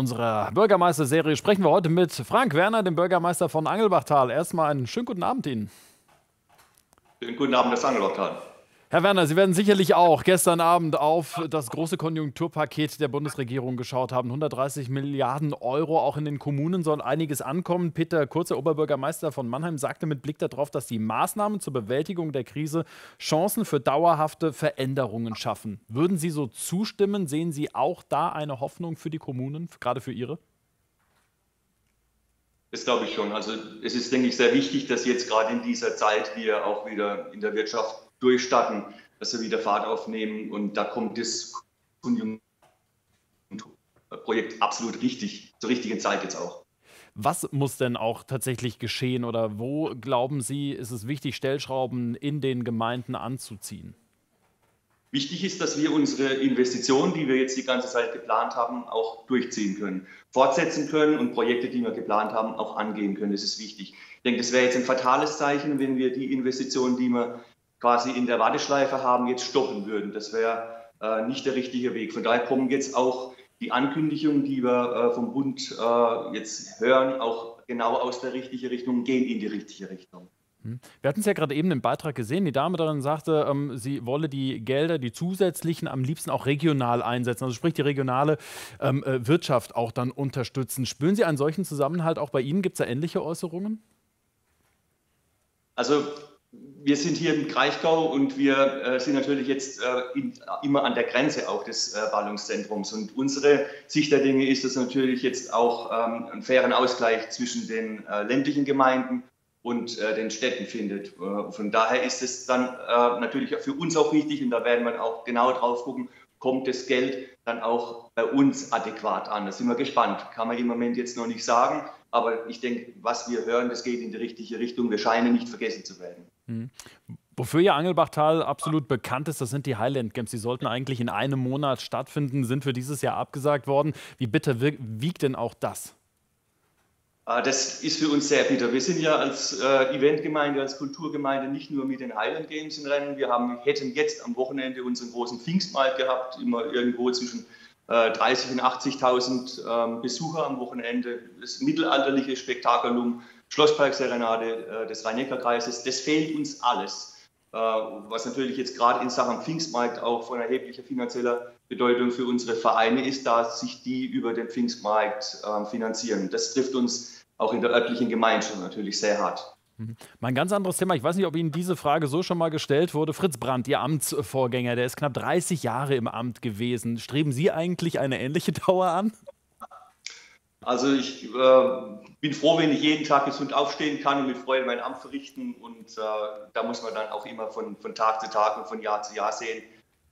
unserer Bürgermeisterserie sprechen wir heute mit Frank Werner, dem Bürgermeister von Angelbachtal. Erstmal einen schönen guten Abend Ihnen. Schönen guten Abend, das Angelbachtal. Herr Werner, Sie werden sicherlich auch gestern Abend auf das große Konjunkturpaket der Bundesregierung geschaut haben. 130 Milliarden Euro, auch in den Kommunen soll einiges ankommen. Peter Kurzer, Oberbürgermeister von Mannheim, sagte mit Blick darauf, dass die Maßnahmen zur Bewältigung der Krise Chancen für dauerhafte Veränderungen schaffen. Würden Sie so zustimmen? Sehen Sie auch da eine Hoffnung für die Kommunen, gerade für Ihre? Das glaube ich schon. Also es ist, denke ich, sehr wichtig, dass jetzt gerade in dieser Zeit wir auch wieder in der Wirtschaft durchstarten, dass wir wieder Fahrt aufnehmen. Und da kommt das Projekt absolut richtig, zur richtigen Zeit jetzt auch. Was muss denn auch tatsächlich geschehen oder wo glauben Sie, ist es wichtig, Stellschrauben in den Gemeinden anzuziehen? Wichtig ist, dass wir unsere Investitionen, die wir jetzt die ganze Zeit geplant haben, auch durchziehen können, fortsetzen können und Projekte, die wir geplant haben, auch angehen können. Das ist wichtig. Ich denke, das wäre jetzt ein fatales Zeichen, wenn wir die Investitionen, die wir quasi in der Warteschleife haben, jetzt stoppen würden. Das wäre äh, nicht der richtige Weg. Von daher kommen jetzt auch die Ankündigungen, die wir äh, vom Bund äh, jetzt hören, auch genau aus der richtigen Richtung, gehen in die richtige Richtung. Hm. Wir hatten es ja gerade eben im Beitrag gesehen. Die Dame darin sagte, ähm, sie wolle die Gelder, die zusätzlichen, am liebsten auch regional einsetzen. Also sprich die regionale ähm, äh, Wirtschaft auch dann unterstützen. Spüren Sie einen solchen Zusammenhalt auch bei Ihnen? Gibt es da ähnliche Äußerungen? Also wir sind hier im Kraichgau und wir äh, sind natürlich jetzt äh, in, immer an der Grenze auch des äh, Ballungszentrums. Und unsere Sicht der Dinge ist, dass natürlich jetzt auch ähm, einen fairen Ausgleich zwischen den äh, ländlichen Gemeinden und äh, den Städten findet. Äh, von daher ist es dann äh, natürlich für uns auch wichtig und da werden wir auch genau drauf gucken, kommt das Geld dann auch bei uns adäquat an. Da sind wir gespannt. Kann man im Moment jetzt noch nicht sagen, aber ich denke, was wir hören, das geht in die richtige Richtung. Wir scheinen nicht vergessen zu werden. Mhm. Wofür ja Angelbachtal absolut bekannt ist, das sind die Highland Camps. Die sollten eigentlich in einem Monat stattfinden, sind für dieses Jahr abgesagt worden. Wie bitter wiegt denn auch das? Ah, das ist für uns sehr bitter. Wir sind ja als äh, Eventgemeinde, als Kulturgemeinde nicht nur mit den Highland Games in Rennen. Wir haben, hätten jetzt am Wochenende unseren großen Pfingstmarkt gehabt, immer irgendwo zwischen äh, 30.000 und 80.000 äh, Besucher am Wochenende. Das mittelalterliche Spektakulum, Schlossparkserenade äh, des Rhein-Neckar-Kreises, das fehlt uns alles. Äh, was natürlich jetzt gerade in Sachen Pfingstmarkt auch von erheblicher finanzieller Bedeutung für unsere Vereine ist, da sich die über den Pfingstmarkt äh, finanzieren. Das trifft uns auch in der örtlichen Gemeinschaft natürlich sehr hart. Mhm. Mein ganz anderes Thema, ich weiß nicht, ob Ihnen diese Frage so schon mal gestellt wurde. Fritz Brandt, Ihr Amtsvorgänger, der ist knapp 30 Jahre im Amt gewesen. Streben Sie eigentlich eine ähnliche Dauer an? Also ich äh, bin froh, wenn ich jeden Tag gesund aufstehen kann und mit Freude mein Amt verrichten. Und äh, da muss man dann auch immer von, von Tag zu Tag und von Jahr zu Jahr sehen,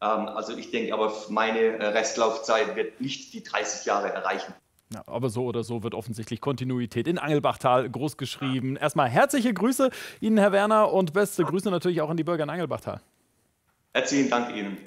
ähm, also ich denke aber, meine äh, Restlaufzeit wird nicht die 30 Jahre erreichen. Ja, aber so oder so wird offensichtlich Kontinuität in Angelbachtal groß geschrieben. Erstmal herzliche Grüße Ihnen, Herr Werner, und beste Grüße natürlich auch an die Bürger in Angelbachtal. Herzlichen Dank Ihnen.